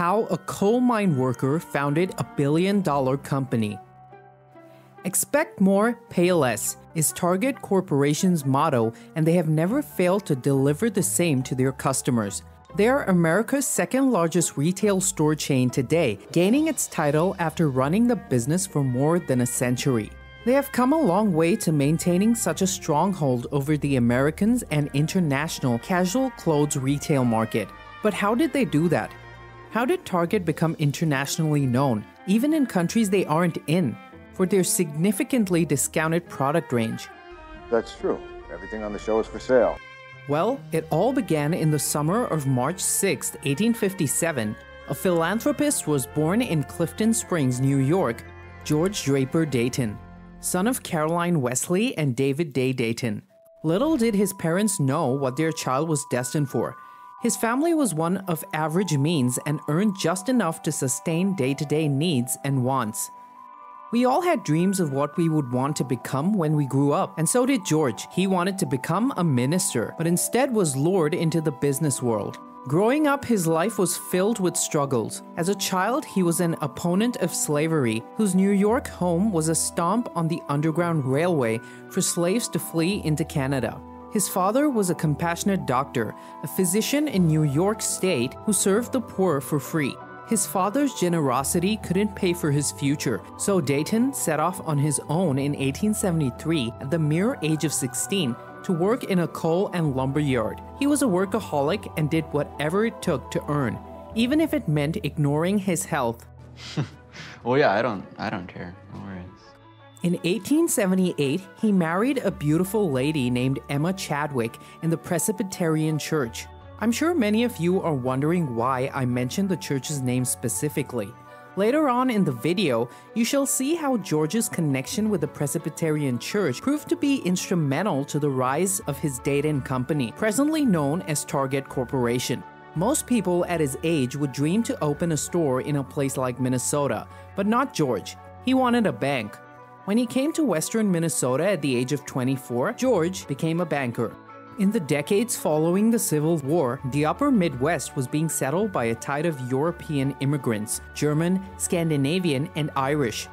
How a coal mine worker founded a billion dollar company. Expect more, pay less is Target Corporation's motto, and they have never failed to deliver the same to their customers. They are America's second largest retail store chain today, gaining its title after running the business for more than a century. They have come a long way to maintaining such a stronghold over the Americans and international casual clothes retail market. But how did they do that? How did Target become internationally known, even in countries they aren't in, for their significantly discounted product range? That's true. Everything on the show is for sale. Well, it all began in the summer of March 6, 1857. A philanthropist was born in Clifton Springs, New York, George Draper Dayton son of Caroline Wesley and David Day Dayton. Little did his parents know what their child was destined for. His family was one of average means and earned just enough to sustain day to day needs and wants. We all had dreams of what we would want to become when we grew up, and so did George. He wanted to become a minister, but instead was lured into the business world. Growing up, his life was filled with struggles. As a child, he was an opponent of slavery, whose New York home was a stomp on the Underground Railway for slaves to flee into Canada. His father was a compassionate doctor, a physician in New York State who served the poor for free. His father's generosity couldn't pay for his future, so Dayton set off on his own in 1873 at the mere age of 16 to work in a coal and lumber yard. He was a workaholic and did whatever it took to earn, even if it meant ignoring his health. well, yeah, I don't, I don't care. Worries. In 1878, he married a beautiful lady named Emma Chadwick in the Presbyterian Church. I'm sure many of you are wondering why I mentioned the church's name specifically. Later on in the video, you shall see how George's connection with the Presbyterian Church proved to be instrumental to the rise of his Dayton company, presently known as Target Corporation. Most people at his age would dream to open a store in a place like Minnesota, but not George. He wanted a bank. When he came to western Minnesota at the age of 24, George became a banker. In the decades following the Civil War, the upper Midwest was being settled by a tide of European immigrants German, Scandinavian, and Irish.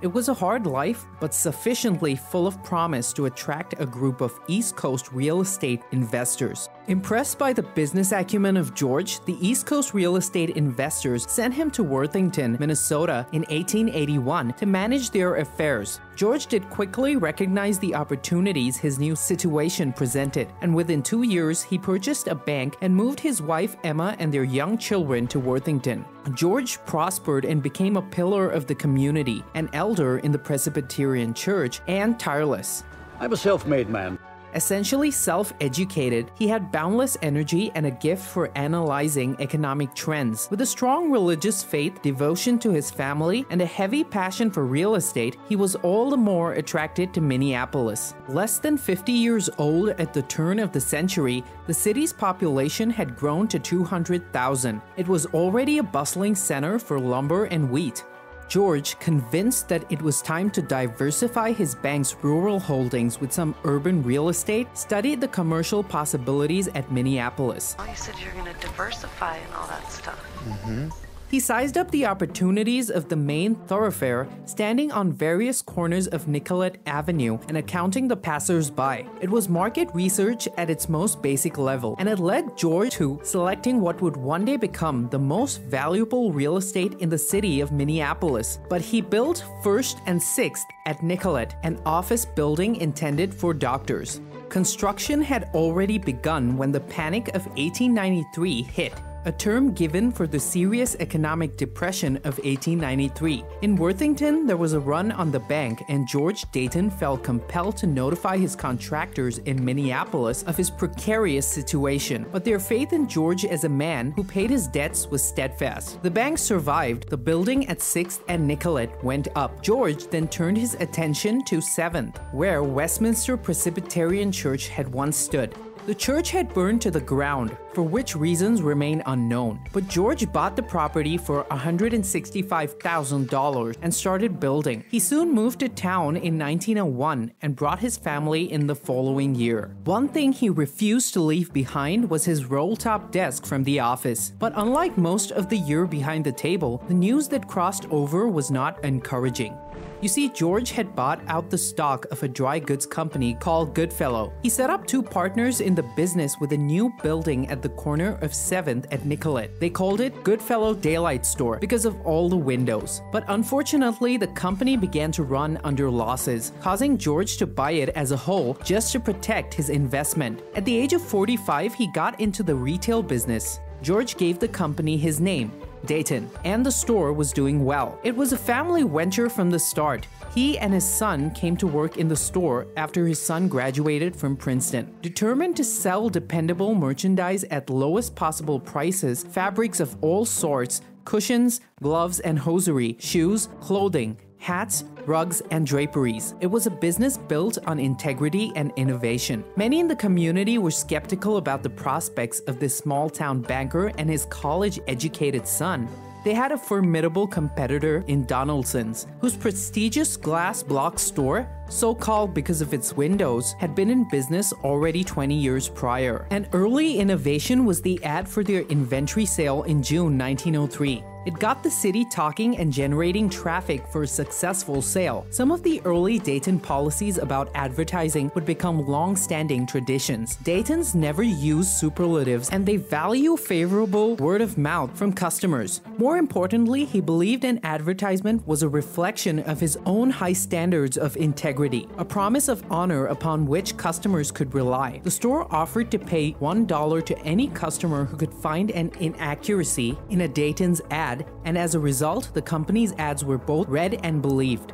It was a hard life, but sufficiently full of promise to attract a group of East Coast real estate investors. Impressed by the business acumen of George, the East Coast real estate investors sent him to Worthington, Minnesota in 1881 to manage their affairs. George did quickly recognize the opportunities his new situation presented, and within two years, he purchased a bank and moved his wife Emma and their young children to Worthington. George prospered and became a pillar of the community, an elder in the Presbyterian Church, and tireless. I'm a self made man. Essentially self educated, he had boundless energy and a gift for analyzing economic trends. With a strong religious faith, devotion to his family, and a heavy passion for real estate, he was all the more attracted to Minneapolis. Less than 50 years old at the turn of the century, the city's population had grown to 200,000. It was already a bustling center for lumber and wheat. George, convinced that it was time to diversify his bank's rural holdings with some urban real estate, studied the commercial possibilities at Minneapolis. Oh, you said you're going to diversify and all that stuff. Mm-hmm. He sized up the opportunities of the main thoroughfare, standing on various corners of Nicollet Avenue and accounting the passers-by. It was market research at its most basic level, and it led George to selecting what would one day become the most valuable real estate in the city of Minneapolis. But he built First and Sixth at Nicollet, an office building intended for doctors. Construction had already begun when the Panic of 1893 hit a term given for the serious economic depression of 1893. In Worthington, there was a run on the bank, and George Dayton felt compelled to notify his contractors in Minneapolis of his precarious situation. But their faith in George as a man who paid his debts was steadfast. The bank survived, the building at 6th and Nicollet went up. George then turned his attention to 7th, where Westminster Presbyterian Church had once stood. The church had burned to the ground, for which reasons remain unknown. But George bought the property for $165,000 and started building. He soon moved to town in 1901 and brought his family in the following year. One thing he refused to leave behind was his roll-top desk from the office. But unlike most of the year behind the table, the news that crossed over was not encouraging. You see, George had bought out the stock of a dry goods company called Goodfellow. He set up two partners in the business with a new building at the corner of 7th at Nicollet. They called it Goodfellow Daylight Store because of all the windows. But unfortunately, the company began to run under losses, causing George to buy it as a whole just to protect his investment. At the age of 45, he got into the retail business. George gave the company his name, Dayton, and the store was doing well. It was a family venture from the start. He and his son came to work in the store after his son graduated from Princeton. Determined to sell dependable merchandise at lowest possible prices, fabrics of all sorts, cushions, gloves and hosiery, shoes, clothing, hats, rugs, and draperies. It was a business built on integrity and innovation. Many in the community were skeptical about the prospects of this small town banker and his college educated son. They had a formidable competitor in Donaldson's, whose prestigious glass block store, so called because of its windows, had been in business already 20 years prior. An early innovation was the ad for their inventory sale in June 1903. It got the city talking and generating traffic for a successful sale. Some of the early Dayton policies about advertising would become long standing traditions. Dayton's never use superlatives and they value favorable word of mouth from customers. More importantly, he believed an advertisement was a reflection of his own high standards of integrity, a promise of honor upon which customers could rely. The store offered to pay $1 to any customer who could find an inaccuracy in a Dayton's ad ad, and as a result, the company's ads were both read and believed.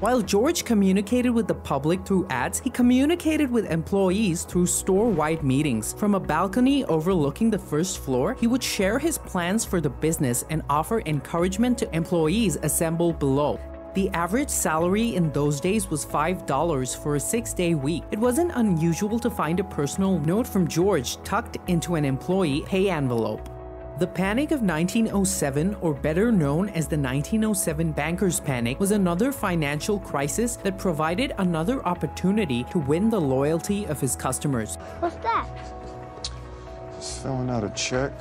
While George communicated with the public through ads, he communicated with employees through store wide meetings. From a balcony overlooking the first floor, he would share his plans for the business and offer encouragement to employees assembled below. The average salary in those days was $5 for a six day week. It wasn't unusual to find a personal note from George tucked into an employee pay envelope. The Panic of 1907, or better known as the 1907 Bankers' Panic, was another financial crisis that provided another opportunity to win the loyalty of his customers. What's that? Just filling out a check.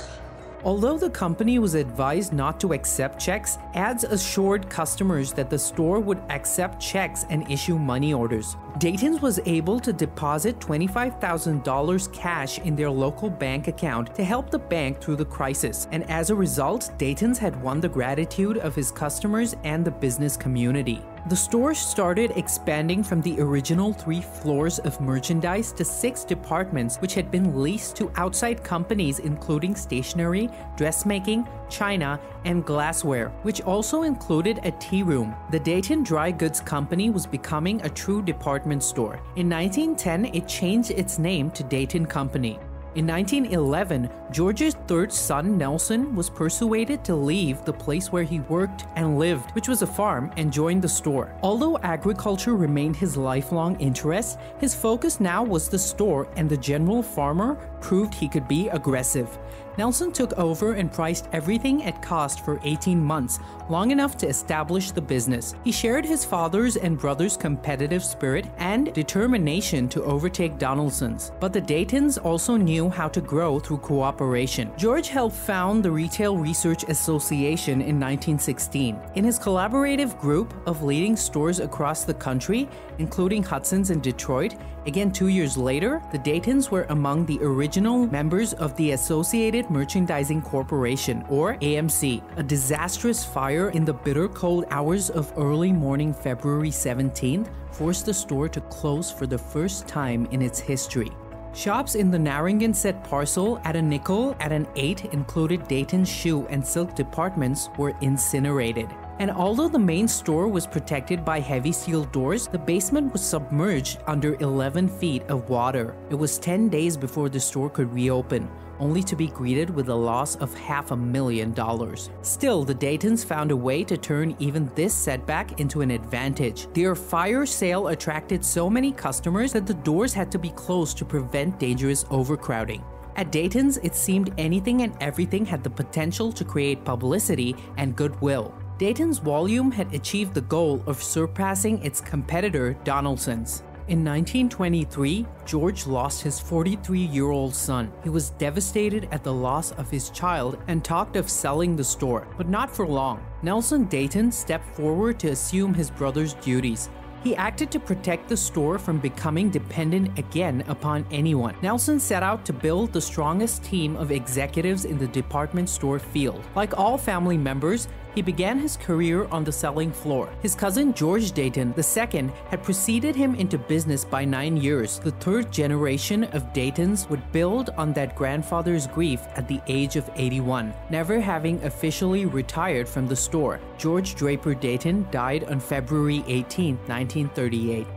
Although the company was advised not to accept checks, ads assured customers that the store would accept checks and issue money orders. Dayton's was able to deposit $25,000 cash in their local bank account to help the bank through the crisis, and as a result, Dayton's had won the gratitude of his customers and the business community. The store started expanding from the original three floors of merchandise to six departments, which had been leased to outside companies including stationery, dressmaking, china, and glassware, which also included a tea room. The Dayton Dry Goods Company was becoming a true department store. In 1910, it changed its name to Dayton Company. In 1911, George's third son, Nelson, was persuaded to leave the place where he worked and lived, which was a farm, and join the store. Although agriculture remained his lifelong interest, his focus now was the store, and the general farmer proved he could be aggressive. Nelson took over and priced everything at cost for 18 months, long enough to establish the business. He shared his father's and brother's competitive spirit and determination to overtake Donaldson's. But the Daytons also knew how to grow through cooperation. George helped found the Retail Research Association in 1916. In his collaborative group of leading stores across the country, including Hudson's in Detroit, again two years later, the Daytons were among the original members of the Associated Merchandising Corporation, or AMC. A disastrous fire in the bitter cold hours of early morning February 17th forced the store to close for the first time in its history. Shops in the Narragansett parcel at a nickel at an 8 included Dayton's shoe and silk departments were incinerated. And although the main store was protected by heavy sealed doors, the basement was submerged under 11 feet of water. It was 10 days before the store could reopen. only to be greeted with a loss of half a million dollars. Still, the Daytons found a way to turn even this setback into an advantage. Their fire sale attracted so many customers that the doors had to be closed to prevent dangerous overcrowding. At Dayton's, it seemed anything and everything had the potential to create publicity and goodwill. Dayton's volume had achieved the goal of surpassing its competitor Donaldson's. In 1923, George lost his 43 year old son. He was devastated at the loss of his child and talked of selling the store, but not for long. Nelson Dayton stepped forward to assume his brother's duties. He acted to protect the store from becoming dependent again upon anyone. Nelson set out to build the strongest team of executives in the department store field. Like all family members, he began his career on the selling floor. His cousin George Dayton II had preceded him into business by nine years. The third generation of Daytons would build on that grandfather's grief at the age of 81, never having officially retired from the store. George Draper Dayton died on February 18, 1938.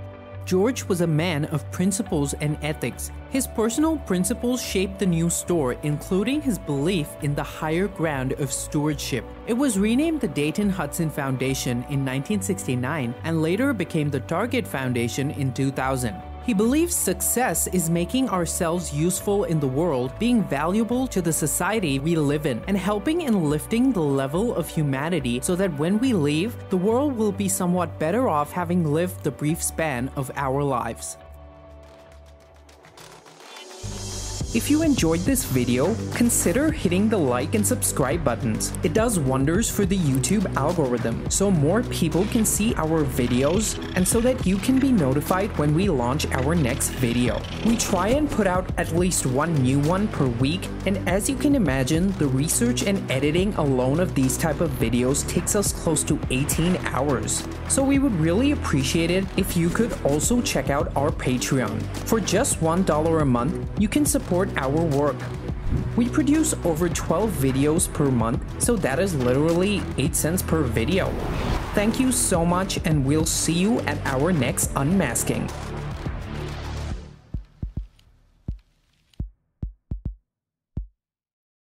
George was a man of principles and ethics. His personal principles shaped the new store, including his belief in the higher ground of stewardship. It was renamed the Dayton Hudson Foundation in 1969 and later became the Target Foundation in 2000. He believes success is making ourselves useful in the world, being valuable to the society we live in, and helping in lifting the level of humanity so that when we leave, the world will be somewhat better off having lived the brief span of our lives. If you enjoyed this video, consider hitting the like and subscribe buttons. It does wonders for the YouTube algorithm, so more people can see our videos and so that you can be notified when we launch our next video. We try and put out at least one new one per week, and as you can imagine, the research and editing alone of these type of videos takes us close to 18 hours. So we would really appreciate it if you could also check out our Patreon. For just $1 a month, you can support our work. We produce over 12 videos per month, so that is literally 8 cents per video. Thank you so much and we'll see you at our next unmasking.